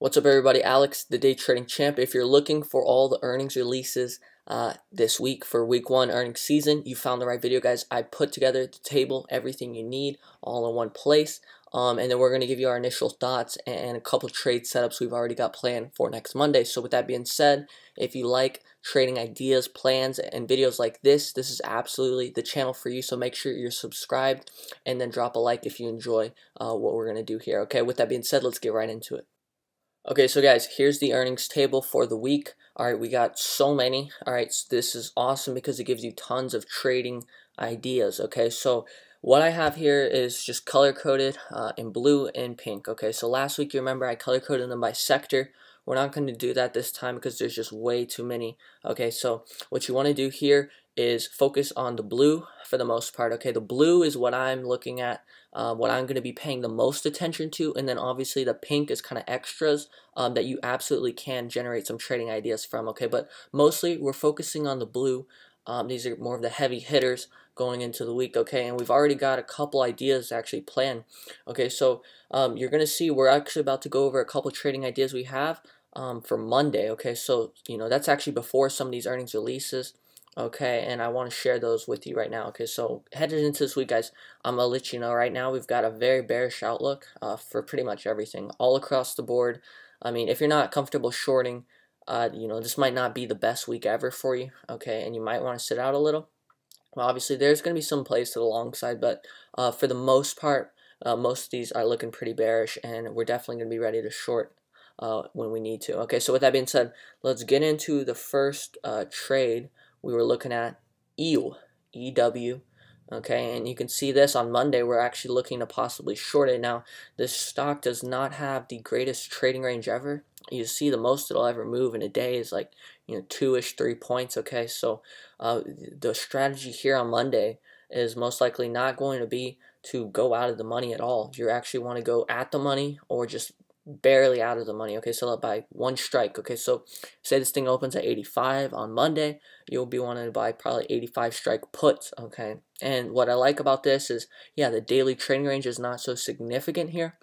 What's up, everybody? Alex, the day trading champ. If you're looking for all the earnings releases uh, this week for week one earnings season, you found the right video, guys. I put together the table, everything you need, all in one place. Um, and then we're going to give you our initial thoughts and a couple trade setups we've already got planned for next Monday. So, with that being said, if you like trading ideas, plans, and videos like this, this is absolutely the channel for you. So, make sure you're subscribed and then drop a like if you enjoy uh, what we're going to do here. Okay, with that being said, let's get right into it. Okay, so guys, here's the earnings table for the week. All right, we got so many. All right, so this is awesome because it gives you tons of trading ideas. Okay, so what I have here is just color coded uh, in blue and pink. Okay, so last week you remember I color coded them by sector. We're not going to do that this time because there's just way too many. Okay, so what you want to do here is focus on the blue for the most part. Okay, the blue is what I'm looking at, uh, what I'm going to be paying the most attention to, and then obviously the pink is kind of extras um, that you absolutely can generate some trading ideas from. Okay, but mostly we're focusing on the blue. Um, these are more of the heavy hitters going into the week, okay? And we've already got a couple ideas actually planned. Okay, so um, you're going to see we're actually about to go over a couple trading ideas we have um, for Monday, okay? So, you know, that's actually before some of these earnings releases okay and I want to share those with you right now okay so headed into this week guys I'm gonna let you know right now we've got a very bearish outlook uh, for pretty much everything all across the board. I mean if you're not comfortable shorting uh, you know this might not be the best week ever for you okay and you might want to sit out a little. Well obviously there's gonna be some plays to the long side but uh, for the most part uh, most of these are looking pretty bearish and we're definitely gonna be ready to short uh, when we need to okay? So with that being said let's get into the first uh, trade we were looking at EW, EW, okay, and you can see this on Monday, we're actually looking to possibly short it. Now, this stock does not have the greatest trading range ever. You see the most it'll ever move in a day is like, you know, two-ish, three points, okay, so uh, the strategy here on Monday is most likely not going to be to go out of the money at all. You actually want to go at the money or just barely out of the money. Okay, sell so by one strike. Okay, so say this thing opens at 85 on Monday, you'll be wanting to buy probably 85 strike puts. Okay, and what I like about this is, yeah, the daily trading range is not so significant here.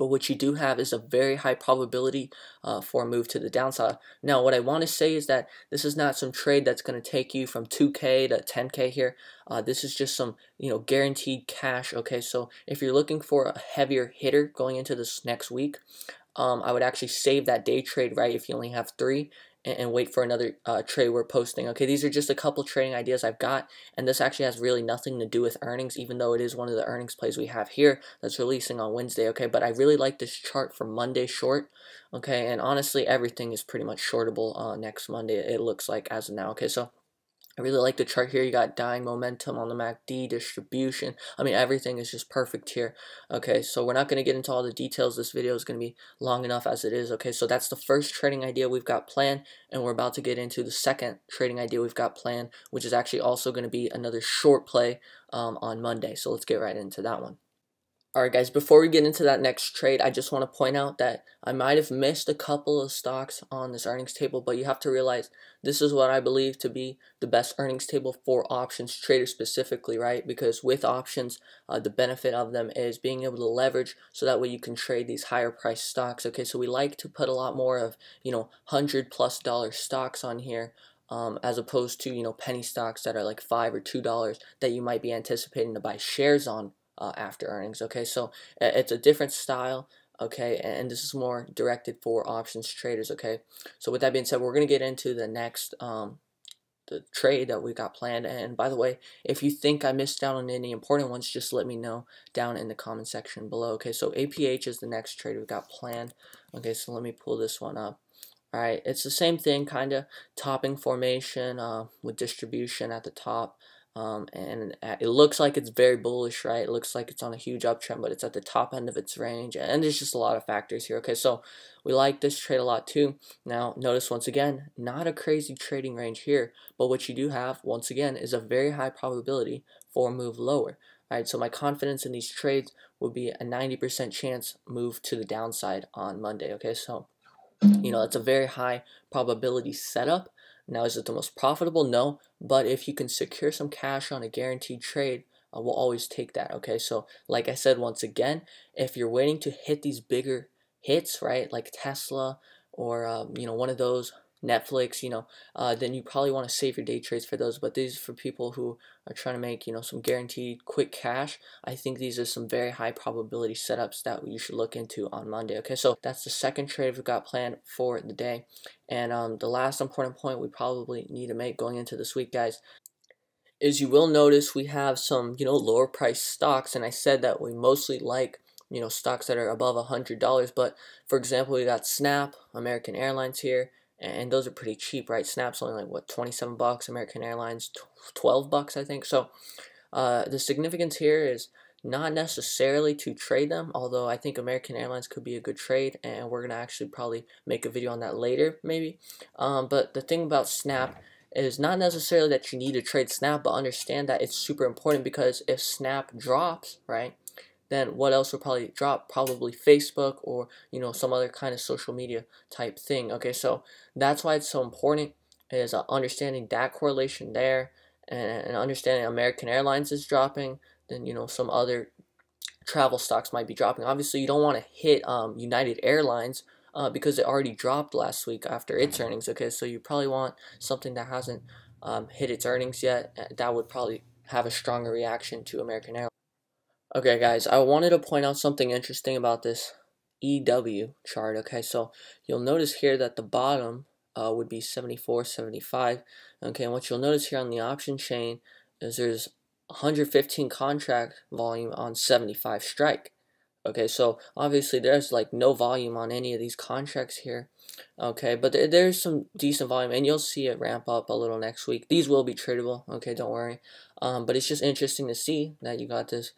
But what you do have is a very high probability uh, for a move to the downside. Now, what I want to say is that this is not some trade that's going to take you from 2K to 10K here. Uh, this is just some, you know, guaranteed cash. Okay, so if you're looking for a heavier hitter going into this next week, um, I would actually save that day trade, right, if you only have three, and, and wait for another uh, trade we're posting. Okay, these are just a couple trading ideas I've got, and this actually has really nothing to do with earnings, even though it is one of the earnings plays we have here that's releasing on Wednesday. Okay, but I really like this chart for Monday short. Okay, and honestly, everything is pretty much shortable uh, next Monday. It looks like as of now. Okay, so I really like the chart here. You got dying momentum on the MACD, distribution. I mean, everything is just perfect here. Okay, so we're not going to get into all the details. This video is going to be long enough as it is. Okay, so that's the first trading idea we've got planned, and we're about to get into the second trading idea we've got planned, which is actually also going to be another short play um, on Monday. So let's get right into that one. Alright guys, before we get into that next trade, I just want to point out that I might have missed a couple of stocks on this earnings table, but you have to realize this is what I believe to be the best earnings table for options traders specifically, right? Because with options, uh, the benefit of them is being able to leverage so that way you can trade these higher price stocks. Okay, so we like to put a lot more of, you know, 100 plus dollar stocks on here um, as opposed to you know penny stocks that are like five or two dollars that you might be anticipating to buy shares on uh, after earnings. Okay, so it's a different style. Okay, and this is more directed for options traders. Okay, so with that being said, we're gonna get into the next um, the trade that we got planned. And by the way, if you think I missed out on any important ones, just let me know down in the comment section below. Okay, so APH is the next trade we got planned. Okay, so let me pull this one up. Alright, it's the same thing, kind of topping formation uh, with distribution at the top. Um, and it looks like it's very bullish, right? It looks like it's on a huge uptrend, but it's at the top end of its range. And there's just a lot of factors here. Okay, so we like this trade a lot too. Now, notice once again, not a crazy trading range here, but what you do have, once again, is a very high probability for a move lower. Right, so my confidence in these trades would be a 90% chance move to the downside on Monday. Okay, so you know, that's a very high probability setup. Now, is it the most profitable? No, but if you can secure some cash on a guaranteed trade, uh, we'll always take that. Okay, so like I said once again, if you're waiting to hit these bigger hits, right, like Tesla or um, you know one of those Netflix, you know, uh, then you probably want to save your day trades for those. But these for people who are trying to make, you know, some guaranteed quick cash. I think these are some very high probability setups that you should look into on Monday. Okay, so that's the second trade we've got planned for the day. And um, the last important point we probably need to make going into this week, guys, is you will notice we have some, you know, lower price stocks. And I said that we mostly like you know stocks that are above a hundred dollars but for example we got snap american airlines here and those are pretty cheap, right? Snap's only like what 27 bucks, American Airlines 12 bucks, I think. So uh, the significance here is not necessarily to trade them, although I think American Airlines could be a good trade, and we're gonna actually probably make a video on that later, maybe. Um, but the thing about Snap is not necessarily that you need to trade Snap, but understand that it's super important because if Snap drops, right, then what else will probably drop? Probably Facebook or you know some other kind of social media type thing. Okay, so that's why it's so important is uh, understanding that correlation there and, and understanding American Airlines is dropping. Then you know some other travel stocks might be dropping. Obviously, you don't want to hit um, United Airlines. Uh, because it already dropped last week after its earnings. Okay, so you probably want something that hasn't um, hit its earnings yet. That would probably have a stronger reaction to American Airlines. Okay guys, I wanted to point out something interesting about this EW chart. Okay, so you'll notice here that the bottom uh, would be 74, 75. Okay, and what you'll notice here on the option chain is there's 115 contract volume on 75 strike. Okay, so obviously there's like no volume on any of these contracts here. Okay, but there's some decent volume, and you'll see it ramp up a little next week. These will be tradable. Okay, don't worry. Um, but it's just interesting to see that you got this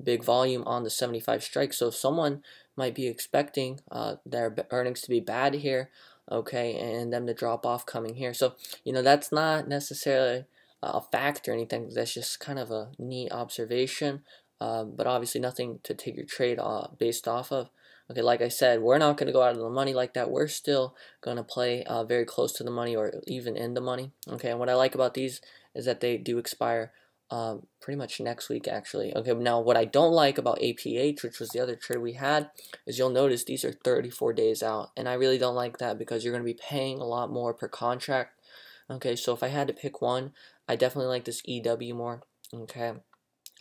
big volume on the 75 strike. So someone might be expecting uh, their earnings to be bad here, okay, and them to drop off coming here. So, you know, that's not necessarily a fact or anything. That's just kind of a neat observation, uh, but obviously nothing to take your trade uh, based off of. Okay, like I said, we're not going to go out of the money like that. We're still going to play uh, very close to the money or even in the money. Okay, and what I like about these is that they do expire um, pretty much next week actually. Okay, now what I don't like about APH, which was the other trade we had, is you'll notice these are 34 days out, and I really don't like that because you're going to be paying a lot more per contract. Okay, so if I had to pick one, I definitely like this EW more. Okay,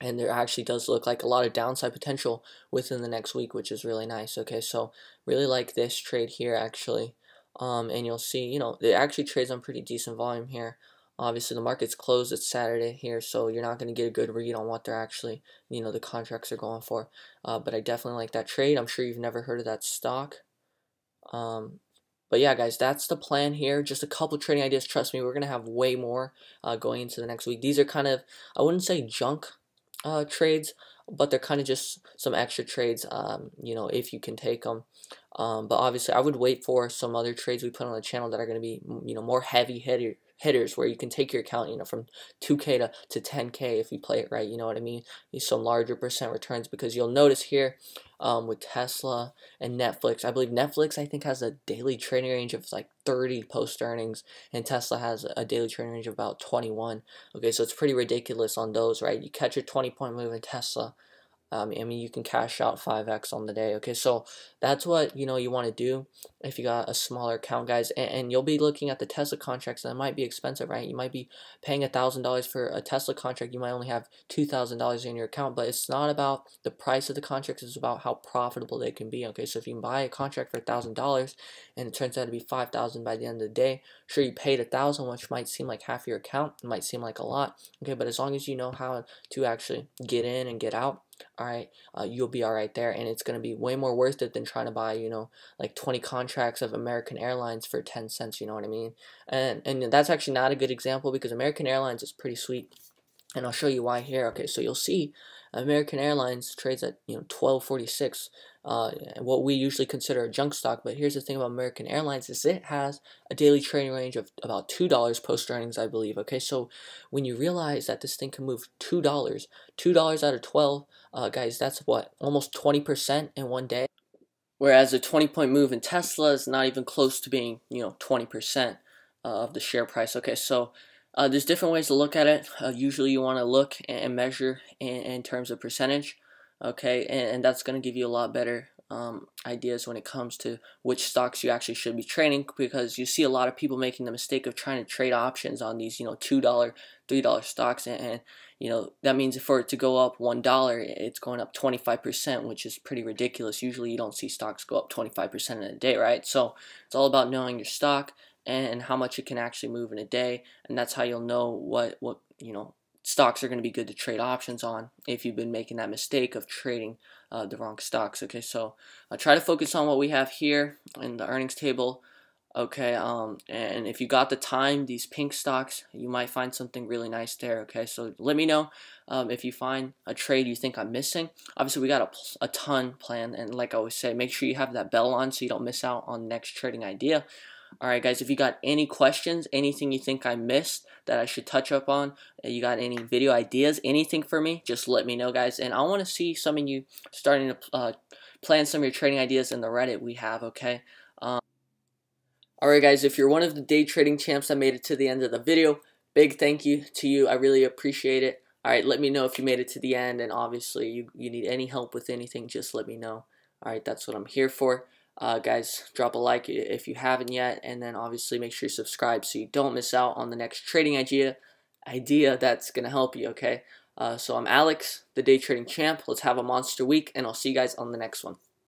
and there actually does look like a lot of downside potential within the next week, which is really nice. Okay, so really like this trade here actually. Um, and you'll see, you know, it actually trades on pretty decent volume here. Obviously, the market's closed. It's Saturday here, so you're not going to get a good read on what they're actually, you know, the contracts are going for. Uh, but I definitely like that trade. I'm sure you've never heard of that stock. Um, but yeah, guys, that's the plan here. Just a couple trading ideas. Trust me, we're going to have way more uh, going into the next week. These are kind of, I wouldn't say junk uh, trades, but they're kind of just some extra trades, um, you know, if you can take them. Um, but obviously, I would wait for some other trades we put on the channel that are going to be, you know, more heavy hitter hitters where you can take your account, you know, from 2K to, to 10K if you play it right, you know what I mean? These some larger percent returns because you'll notice here um, with Tesla and Netflix, I believe Netflix, I think, has a daily trading range of like 30 post earnings, and Tesla has a daily trading range of about 21. Okay, so it's pretty ridiculous on those, right? You catch a 20 point move in Tesla um, I mean, you can cash out 5x on the day. Okay, so that's what you know you want to do if you got a smaller account, guys. And, and you'll be looking at the Tesla contracts, and it might be expensive, right? You might be paying a thousand dollars for a Tesla contract. You might only have two thousand dollars in your account, but it's not about the price of the contracts. It's about how profitable they can be. Okay, so if you can buy a contract for a thousand dollars, and it turns out to be five thousand by the end of the day, sure you paid a thousand, which might seem like half your account. It might seem like a lot. Okay, but as long as you know how to actually get in and get out all right, uh, you'll be all right there, and it's gonna be way more worth it than trying to buy, you know, like 20 contracts of American Airlines for 10 cents. You know what I mean? And and that's actually not a good example because American Airlines is pretty sweet, and I'll show you why here. Okay, so you'll see American Airlines trades at you know 1246 uh, what we usually consider a junk stock. But here's the thing about American Airlines is it has a daily trading range of about two dollars post earnings, I believe. Okay, so when you realize that this thing can move two dollars, two dollars out of twelve, uh, guys, that's what almost twenty percent in one day. Whereas a 20 point move in Tesla is not even close to being, you know, 20% uh, of the share price. Okay, so uh, there's different ways to look at it. Uh, usually you want to look and measure in, in, terms of percentage okay and, and that's going to give you a lot better um, ideas when it comes to which stocks you actually should be trading because you see a lot of people making the mistake of trying to trade options on these you know two dollar three dollar stocks and, and, you know that means for it to go up one dollar it's going up 25% which is pretty ridiculous. Usually you don't see stocks go up 25% in a day right? So it's all about knowing your stock and how much it can actually move in a day and that's how you'll know what what you know stocks are going to be good to trade options on if you've been making that mistake of trading uh, the wrong stocks. Okay, so uh, try to focus on what we have here in the earnings table. Okay, um, and if you got the time, these pink stocks, you might find something really nice there. Okay, so let me know um, if you find a trade you think I'm missing. Obviously, we got a, a ton planned, and like I always say, make sure you have that bell on so you don't miss out on next trading idea. Alright guys, if you got any questions, anything you think I missed that I should touch up on, uh, you got any video ideas, anything for me, just let me know guys. And I want to see some of you starting to uh, plan some of your trading ideas in the Reddit we have, okay? Um, Alright guys, if you're one of the day trading champs that made it to the end of the video, big thank you to you. I really appreciate it. Alright, let me know if you made it to the end, and obviously you, you need any help with anything, just let me know. Alright, that's what I'm here for. Uh, guys, drop a like if you haven't yet, and then obviously make sure you subscribe so you don't miss out on the next trading idea idea that's going to help you, okay? Uh, so I'm Alex, the day trading champ. Let's have a monster week, and I'll see you guys on the next one.